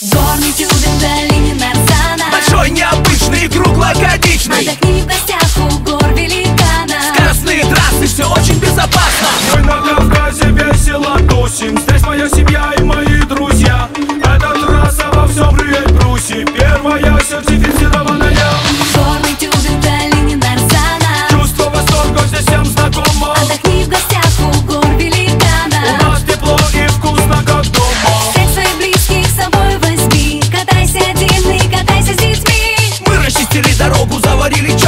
Горный тюбин в долине Нарзана Большой, необычный и круглогодичный. Отдохни в гостях у гор великана. Скоростные трассы, все очень безопасно. Мы на Кавказе весело тусим Здесь моя семья и мои друзья. Эта трасса во всем Риэль Бруси Первая сертифицированная возьми